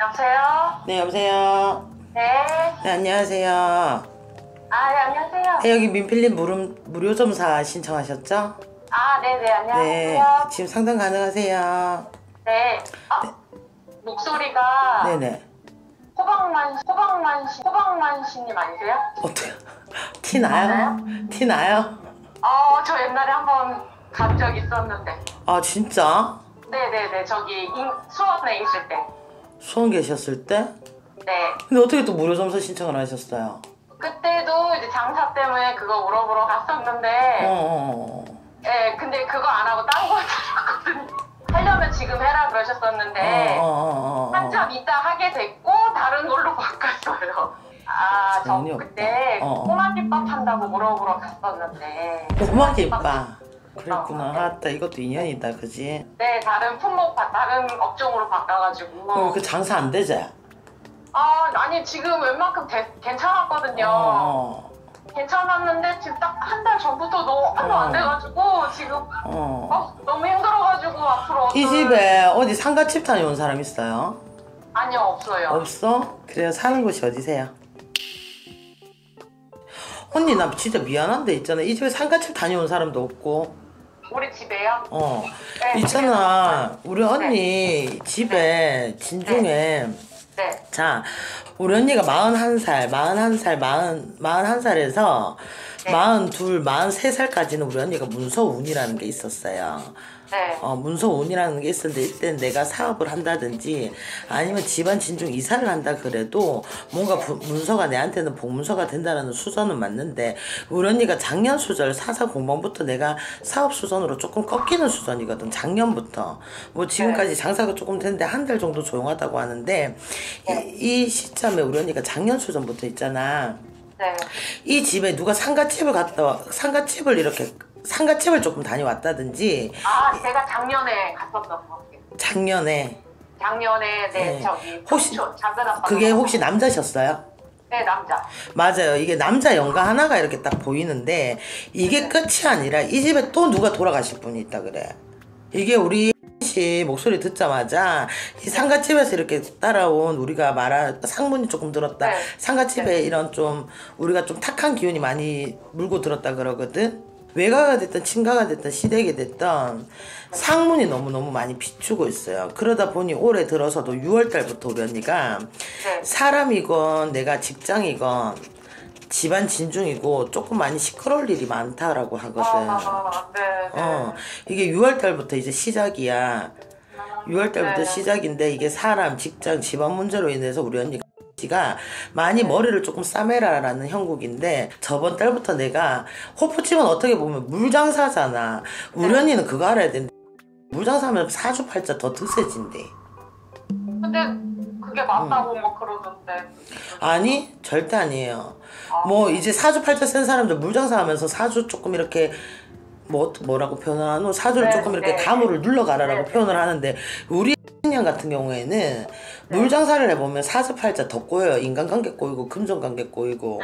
여보세요? 네, 여보세요. 네. 네, 안녕하세요. 아, 네, 안녕하세요. 네, 여기 민필님 무료, 무료 점사 신청하셨죠? 아, 네네, 네, 안녕하세요. 지금 상담 가능하세요? 네. 아, 목소리가 네네. 호박만, 호박만 씨, 호박만 씨님 아니세요? 어떻게, 티 나요? 티 나요? 어, 저 옛날에 한번 간 적 있었는데. 아, 진짜? 네네네, 저기 인, 수원에 있을 때. 수원 계셨을 때? 네. 근데 어떻게 또 무료 점사 신청을 하셨어요? 그때도 이제 장사 때문에 그거 물어보러 어, 갔었는데, 어, 어. 네, 근데 그거 안 하고 딴거 들었거든요. 하려면 지금 해라 그러셨었는데, 어, 어, 어, 어. 한참 있다 하게 됐고 다른 걸로 바꿨어요. 아, 저. 그때 어, 어. 꼬마 김밥 한다고 물어보러 갔었는데 꼬마 김밥. 그랬구나. 어, 네. 아따, 이것도 인연이다, 그지? 네, 다른 품목, 바- 다른 업종으로 바꿔가지고 그럼 그 장사 안 되지? 아, 아니 지금 웬만큼 대- 괜찮았거든요. 어, 괜찮았는데 지금 딱 한 달 전부터 너무 어. 안 돼가지고 지금 어. 어, 너무 힘들어가지고 앞으로 이 어떤- 집에 어디 상가집 다녀온 사람 있어요? 아니요 없어요. 없어? 그래요 사는 곳이 어디세요? 언니 나 진짜 미안한데 있잖아 이 집에 상가집 다녀온 사람도 없고 우리 집에요? 어 네, 있잖아 우리 언니 집에 진중에 네. 자 우리 언니가 41살 41살 40, 41살에서 네. 42, 43살까지는 우리 언니가 문서운이라는 게 있었어요 네. 어, 문서운이라는 게 있었는데 이때 내가 사업을 한다든지 아니면 집안 진중 이사를 한다 그래도 뭔가 부- 문서가 내한테는 복문서가 된다는 수저는 맞는데 우리 언니가 작년 수절 사사 공방부터 내가 사업 수전으로 조금 꺾이는 수전이거든 작년부터 뭐 지금까지 장사가 조금 됐는데 한 달 정도 조용하다고 하는데 이, 이 시점에 우리 언니가 작년 수전부터 있잖아 네. 이 집에 누가 상가집을 갔다 와- 상가집을 이렇게 상가집을 조금 다녀왔다든지 아, 제가 작년에 갔었던 것 같아요. 작년에 작년에 네, 네. 저기 혹시 그게 혹시 남자셨어요? 네 남자 맞아요. 이게 남자 연가 하나가 이렇게 딱 보이는데 이게 끝이 아니라 이 집에 또 누가 돌아가실 분이 있다 그래. 이게 우리 씨 목소리 듣자마자 이 상가집에서 이렇게 따라온 우리가 말한 상문이 조금 들었다. 네. 상가집에 이런 좀 우리가 좀 탁한 기운이 많이 물고 들었다 그러거든. 외가가 됐든 친가가 됐든 시댁이 됐든 상문이 너무너무 많이 비추고 있어요. 그러다 보니 올해 들어서도 6월 달부터 우리 언니가 네. 사람이건 내가 직장이건 집안 진중이고 조금 많이 시끄러울 일이 많다라고 하거든. 아, 네, 네. 어, 이게 6월 달부터 이제 시작이야. 6월 달부터 네. 시작인데 이게 사람, 직장, 집안 문제로 인해서 우리 언니가 가 많이 머리를 조금 싸매라라는 형국인데 저번 달부터 내가 호프집은 어떻게 보면 물장사잖아. 우리 언니는 그거 알아야 된대. 물장사하면 사주팔자 더 드세진대. 근데 그게 맞다고 막 그러던데 아니 절대 아니에요. 뭐 이제 사주 팔자 센 사람들 물장사하면서 사주 조금 이렇게 뭐 뭐라고 표현하노 사주를 네, 조금 이렇게 네. 가물을 눌러가라라고 네. 표현을 하는데 우리 년 같은 경우에는 물장사를 해보면 사주 팔자 더 꼬여요. 인간관계 꼬이고 금전관계 꼬이고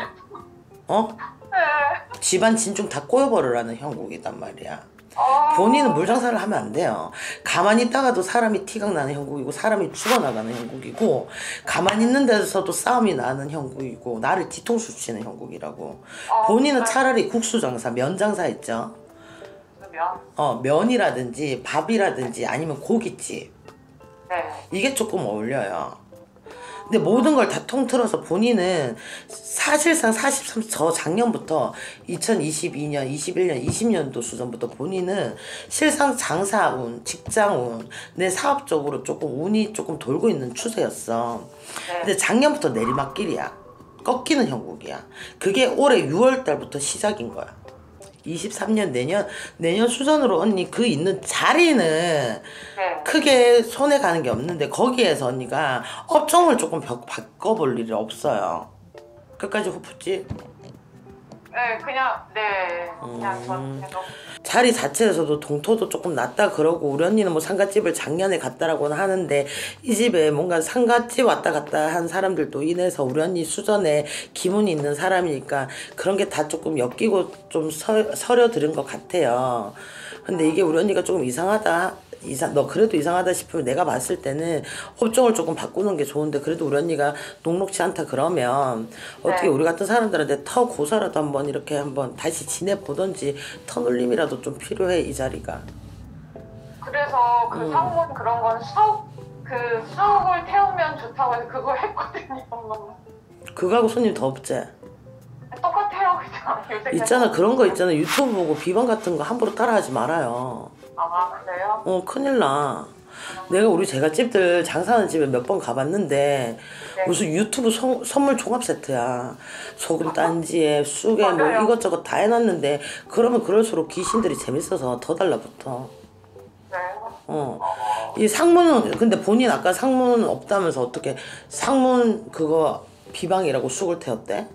어 네. 집안 진중 다 꼬여버리라는 형국이단 말이야. 어, 본인은 물장사를 하면 안 돼요. 가만히 있다가도 사람이 티가 나는 형국이고 사람이 죽어나가는 형국이고 가만히 있는 데서도 싸움이 나는 형국이고 나를 뒤통수 치는 형국이라고. 어, 본인은 네. 차라리 국수장사, 면장사 있죠. 어, 면이라든지 밥이라든지 아니면 고깃집. 네. 이게 조금 어울려요. 근데 모든 걸 다 통틀어서 본인은 사실상 43, 저 작년부터 2022년, 21년, 20년도 수전부터 본인은 실상 장사 운, 직장 운, 내 사업 적으로 조금 운이 조금 돌고 있는 추세였어. 네. 근데 작년부터 내리막길이야. 꺾이는 형국이야. 그게 올해 6월 달부터 시작인 거야. 23년 내년 내년 수전으로 언니 그 있는 자리는 네. 크게 손해 가는 게 없는데 거기에서 언니가 업종을 조금 바, 바꿔볼 일이 없어요. 끝까지 호프지 네, 그냥 네, 그냥 음. 계속 자리 자체에서도 동토도 조금 낮다 그러고 우리 언니는 뭐 상가집을 작년에 갔다라고는 하는데 이 집에 뭔가 상가집 왔다 갔다 한 사람들도 인해서 우리 언니 수전에 기문이 있는 사람이니까 그런 게 다 조금 엮이고 좀 서, 서려 들은 것 같아요. 근데 이게 우리 언니가 조금 이상하다 이상 너 그래도 이상하다 싶으면 내가 봤을 때는 업종을 조금 바꾸는 게 좋은데 그래도 우리 언니가 녹록치 않다 그러면 어떻게 네. 우리 같은 사람들한테 터 고사라도 한번 이렇게 한번 다시 지내 보던지 터놀림이라도 좀 필요해 이 자리가. 그래서 그 음. 상문 그런 건 수업 그 수업을 태우면 좋다고 해서 그걸 했거든요. 그거하고 손님 더 없지? 똑같아요, 그냥 있잖아 그런 거 있잖아 유튜브 보고 비방 같은 거 함부로 따라하지 말아요. 아 그래요? 어 큰일 나. 내가 우리 제과집들 장사하는 집에 몇 번 가봤는데 네. 무슨 유튜브 선- 선물 종합 세트야. 소금 딴지에 쑥에 뭐 맞아요. 이것저것 다 해놨는데 그러면 그럴수록 귀신들이 재밌어서 더 달라붙어. 네. 어. 이 상문은 근데 본인 아까 상문 없다면서 어떻게 상문 그거 비방이라고 쑥을 태웠대?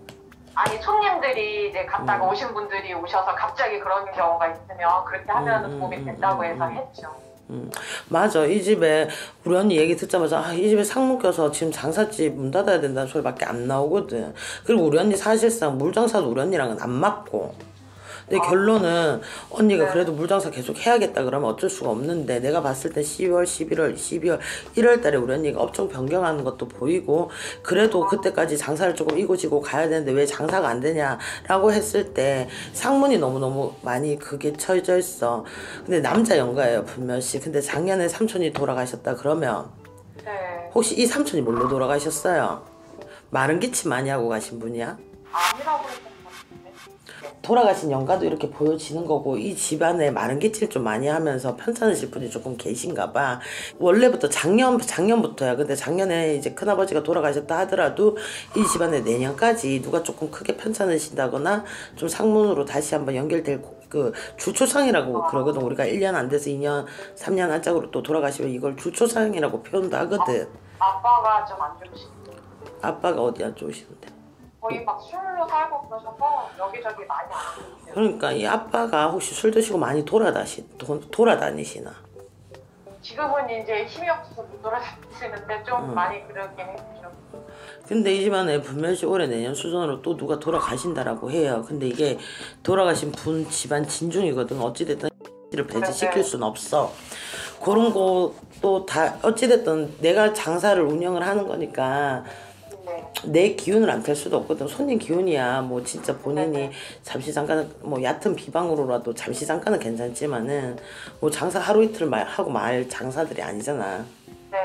아니 손님들이 이제 갔다가 음. 오신 분들이 오셔서 갑자기 그런 경우가 있으면 그렇게 하면 음, 음, 도움이 음, 된다고 음, 해서 음. 했죠. 음, 맞아. 이 집에 우리 언니 얘기 듣자마자 아, 이 집에 상문 껴서 지금 장사집 문 닫아야 된다는 소리밖에 안 나오거든. 그리고 우리 언니 사실상 물장사도 우리 언니랑은 안 맞고. 근데 결론은 언니가 네. 그래도 물장사 계속 해야겠다 그러면 어쩔 수가 없는데 내가 봤을 때 10월, 11월, 12월, 1월 달에 우리 언니가 업종 변경하는 것도 보이고 그래도 그때까지 장사를 조금 이고지고 가야 되는데 왜 장사가 안 되냐라고 했을 때 상문이 너무너무 많이 그게 처져 있어. 근데 남자 연가예요 분명시. 근데 작년에 삼촌이 돌아가셨다 그러면 네. 혹시 이 삼촌이 뭘로 돌아가셨어요? 마른 기침 많이 하고 가신 분이야? 아니라고. 돌아가신 영가도 이렇게 보여지는 거고 이 집안에 마른 기침 좀 많이 하면서 편찮으실 분이 조금 계신가 봐. 원래부터 작년 작년부터야. 근데 작년에 이제 큰아버지가 돌아가셨다 하더라도 이 집안에 내년까지 누가 조금 크게 편찮으신다거나 좀 상문으로 다시 한번 연결될 고- 그 주초상이라고 그러거든. 우리가 1년 안 돼서 2년, 3년 안짝으로 또 돌아가시면 이걸 주초상이라고 표현도 하거든. 아빠가 좀 안 좋으시고 아빠가 어디 안 좋으시는데. 거의 막 술로 살고 그러셔서 여기저기 많이 안 좋으세요. 그러니까 이 아빠가 혹시 술 드시고 많이 돌아다시, 도, 돌아다니시나? 지금은 이제 힘이 없어서 못 돌아다니시는데 좀 음. 많이 그러긴 했죠. 근데 이 집안에 분명시 올해 내년 수전으로 또 누가 돌아가신다라고 해요. 근데 이게 돌아가신 분 집안 진중이거든. 어찌됐든 를 배제시킬 수는 없어. 그런 것도 다 어찌됐든 내가 장사를 운영을 하는 거니까 네. 내 기운을 안펼 수도 없거든. 손님 기운이야. 뭐 진짜 본인이 잠시 잠깐 뭐 얕은 비방으로라도 잠시 잠깐은 괜찮지만은 뭐 장사 하루 이틀 말 하고 말 장사들이 아니잖아. 네.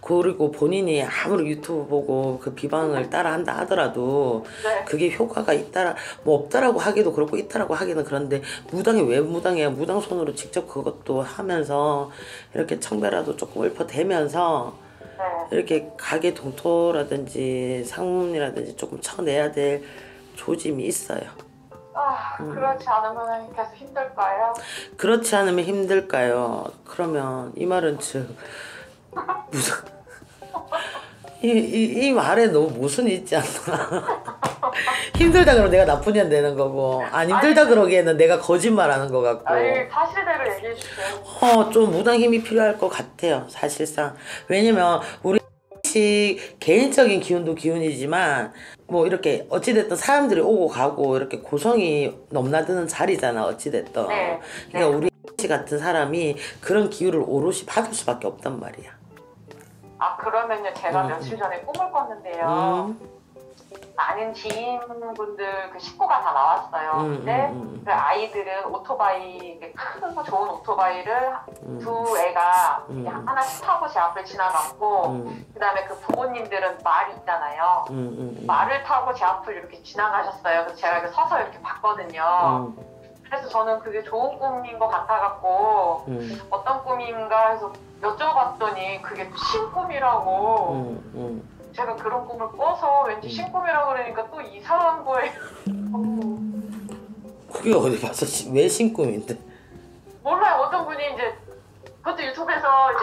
그리고 본인이 아무리 유튜브 보고 그 비방을 따라한다 하더라도 네. 그게 효과가 있다라 뭐 없다라고 하기도 그렇고 있다라고 하기는 그런데 무당이 왜 무당이야 무당 손으로 직접 그것도 하면서 이렇게 청배라도 조금 읊어대면서 네. 이렇게 가게 동토라든지 상문이라든지 조금 쳐내야 될 조짐이 있어요. 아, 음. 그렇지 않으면 계속 힘들까요? 그렇지 않으면 힘들까요? 그러면 이 말은 즉 무슨 이, 이, 이 말에 너무 모순이 있지 않나? 힘들다 그러면 내가 나쁜 년 되는 거고 안 힘들다 그러기에는 내가 거짓말하는 것 같고 아니, 사실대로 얘기해 주세요. 어, 좀 무당 힘이 필요할 것 같아요, 사실상. 왜냐면, 우리 씨 개인적인 기운도 기운이지만, 뭐, 이렇게, 어찌됐든 사람들이 오고 가고, 이렇게 고성이 넘나드는 자리잖아, 어찌됐든. 네. 그러니까 우리 씨 같은 사람이 그런 기운을 오롯이 받을 수밖에 없단 말이야. 아, 그러면요. 제가 음, 며칠 전에 꿈을 꿨는데요. 음, 많은 지인분들 그 식구가 다 나왔어요. 음, 근데 음, 음. 그 아이들은 오토바이, 큰거 좋은 오토바이를 음. 두 애가 음. 하나씩 타고 제 앞을 지나갔고, 음, 그 다음에 그 부모님들은 말이 있잖아요. 음, 음, 음. 말을 타고 제 앞을 이렇게 지나가셨어요. 그래서 제가 이렇게 서서 이렇게 봤거든요. 음, 그래서 저는 그게 좋은 꿈인 것 같아갖고 음, 어떤 꿈인가 해서 여쭤봤더니 그게 신꿈이라고. 제가 그런 꿈을 꿔서 왠지 신꿈이라고 그러니까 또 이상한 거예요. 그게 어디 봐서 시- 왜 신꿈인데?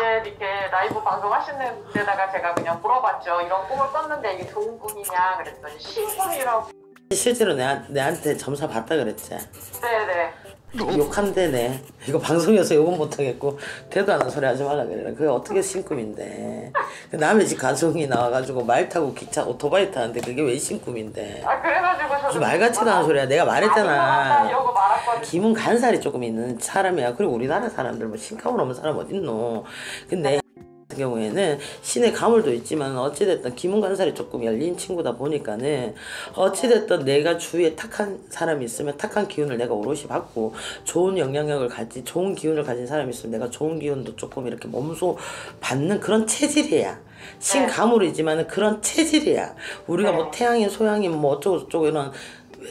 이제 이렇게 라이브 방송하시는 데다가 제가 그냥 물어봤죠. 이런 꿈을 꿨는데 이게 좋은 꿈이냐 그랬더니 신꿈이라고. 실제로 내, 내한테 점사 봤다 그랬지? 네네. 욕한대네. 이거 방송에서 욕은 못하겠고 대도 않는 소리 하지 말라 그래. 그게 어떻게 신꿈인데. 그 남의 집 가족이 나와가지고 말 타고 기차 오토바이 타는데 그게 왜 신꿈인데. 아 그래가지고 저도 무슨 말 같지도 않은 소리야. 내가 말했잖아. 말았거든요. 기문 간살이 조금 있는 사람이야. 그리고 우리나라 사람들 뭐 신감을 없는 사람 어딨노. 근데 같은 경우에는 신의 가물도 있지만 어찌됐든 기문 간살이 조금 열린 친구다 보니까는 어찌됐든 내가 주위에 탁한 사람이 있으면 탁한 기운을 내가 오롯이 받고 좋은 영향력을 가지 좋은 기운을 가진 사람이 있으면 내가 좋은 기운도 조금 이렇게 몸소 받는 그런 체질이야. 신 가물이지만 그런 체질이야. 우리가 뭐 태양인 소양인 뭐 어쩌고 저쩌고 이런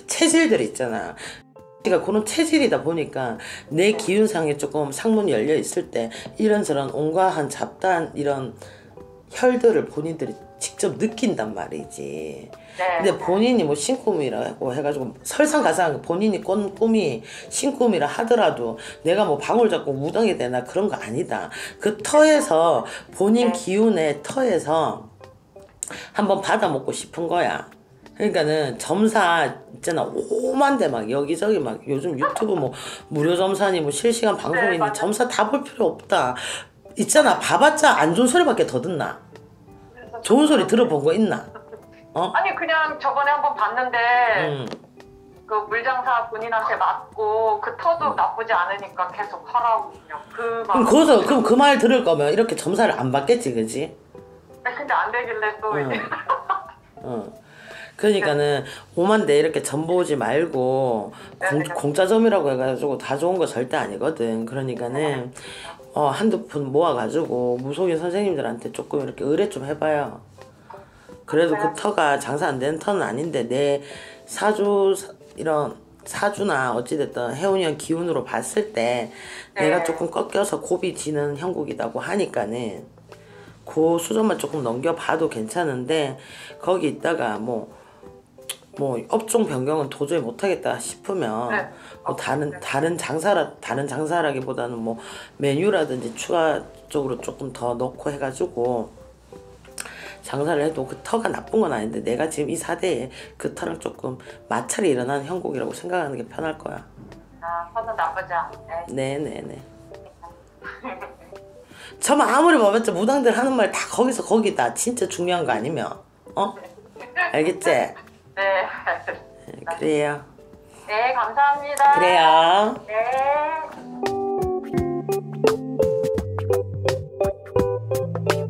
체질들 있잖아. 그러니까 그런 체질이다 보니까 내 기운상에 조금 상문이 열려 있을 때 이런저런 온과한 잡다한 이런 혈들을 본인들이 직접 느낀단 말이지. 네. 근데 본인이 뭐 신꿈이라고 해가지고 설상가상 본인이 꾼 꿈이 신꿈이라 하더라도 내가 뭐 방울 잡고 무당이 되나 그런 거 아니다. 그 터에서 본인 기운의 터에서 한번 받아먹고 싶은 거야. 그러니까는 점사 있잖아 오만데 막 여기저기 막 요즘 유튜브 뭐 무료 점사니 뭐 실시간 방송이니 맞아요. 점사 다 볼 필요 없다. 있잖아 봐봤자 안 좋은 소리밖에 더 듣나? 좋은 소리 들어본 거 있나? 어? 아니 그냥 저번에 한번 봤는데 음. 그 물장사 본인한테 맞고 그 터도 나쁘지 않으니까 계속 하라고 그냥 그 그럼 막. 거기서 그럼 그 말 들을 거면 이렇게 점사를 안 받겠지, 그지? 근데 안 되길래 또 응. 이제 어. 그러니까는 오만데 이렇게 전보지 말고 공, 네. 공짜점이라고 해가지고 다 좋은 거 절대 아니거든. 그러니까는 어, 한두 푼 모아가지고 무속인 선생님들한테 조금 이렇게 의뢰 좀 해봐요. 그래도 그 터가 장사 안 되는 터는 아닌데 내 사주 사- 이런 사주나 어찌됐든 해운년 기운으로 봤을 때 내가 네. 조금 꺾여서 고비 지는 형국이라고 하니까는 그 수준만 조금 넘겨봐도 괜찮은데 거기 있다가 뭐 뭐 업종 변경은 도저히 못하겠다 싶으면 네. 뭐 다른 다른 장사라 다른 장사라기보다는 뭐 메뉴라든지 추가적으로 조금 더 넣고 해가지고 장사를 해도 그 터가 나쁜 건 아닌데 내가 지금 이 사대에 그 터랑 조금 마찰이 일어나는 형국이라고 생각하는 게 편할 거야. 아, 터는 나쁘지 않네. 네네네. 저만 아무리 봐봤자 무당들 하는 말 다 거기서 거기다. 진짜 중요한 거 아니면. 어? 알겠지? 네. 그래요. 네, 감사합니다. 그래요. 네.